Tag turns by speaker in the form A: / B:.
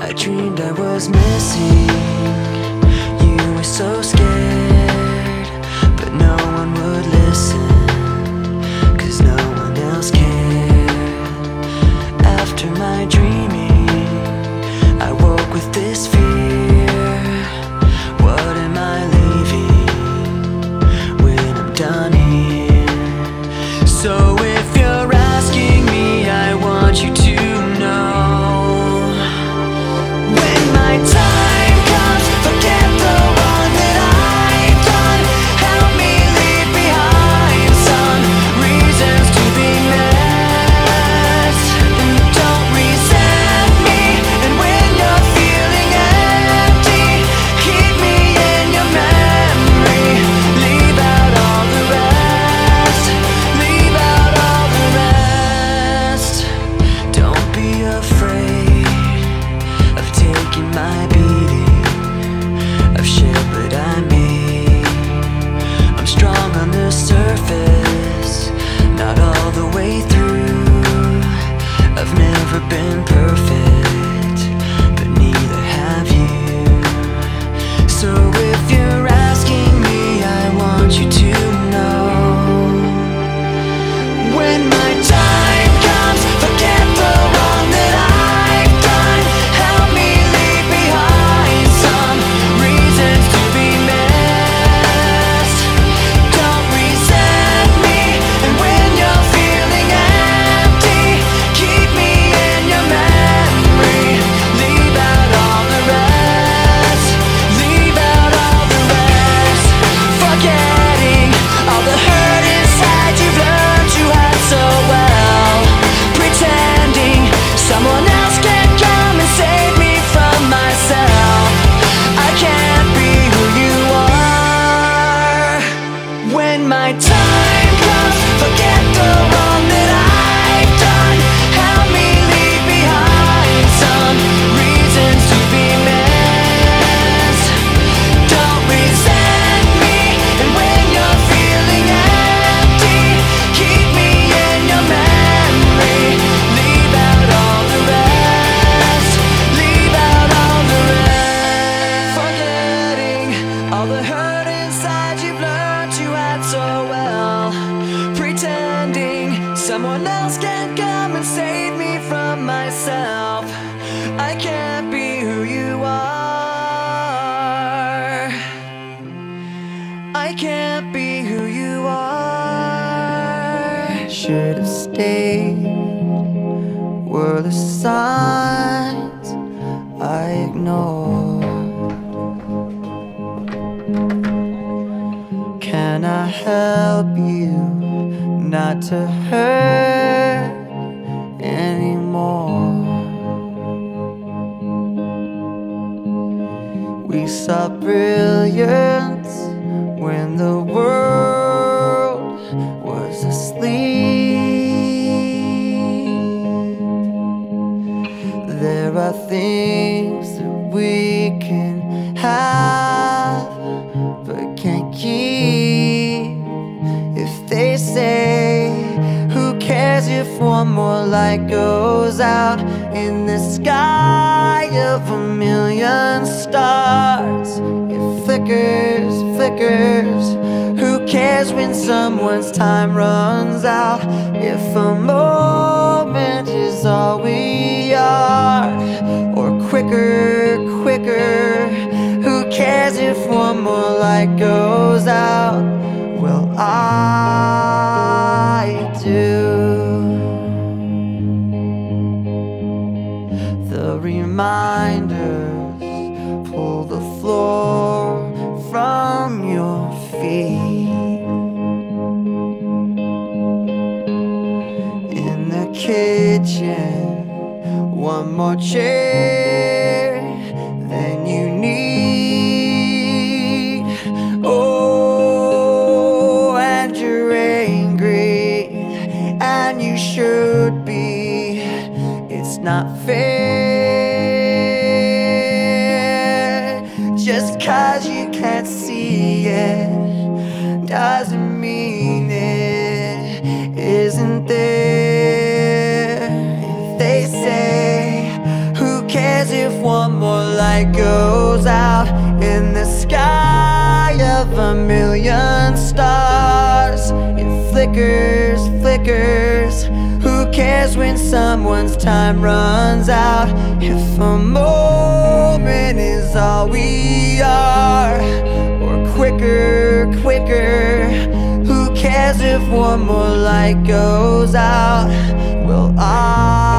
A: I dreamed I was missing. You were so scared. I can't be who you are. I can't be who you are. Should have stayed. Were the signs I ignored. Can I help you not to hurt anymore? We saw brilliance when the world was asleep. There are things that we can have but can't keep. If they say, Who cares if one more light goes out in the sky? of a million stars. It flickers, flickers. Who cares when someone's time runs out? If a moment is all we are Or quicker, quicker. Who cares if one more light goes out? Well, I reminders pull the floor from your feet. In the kitchen, one more chair than you need. Oh, and you're angry, and you should be. It's not fair. Cause you can't see it. Doesn't mean it Isn't there. If they say Who cares if one more light goes out In the sky of a million stars? It flickers, flickers. Who cares when someone's time runs out? If a more moment is all we are, or quicker, quicker. Who cares if one more light goes out? Well, I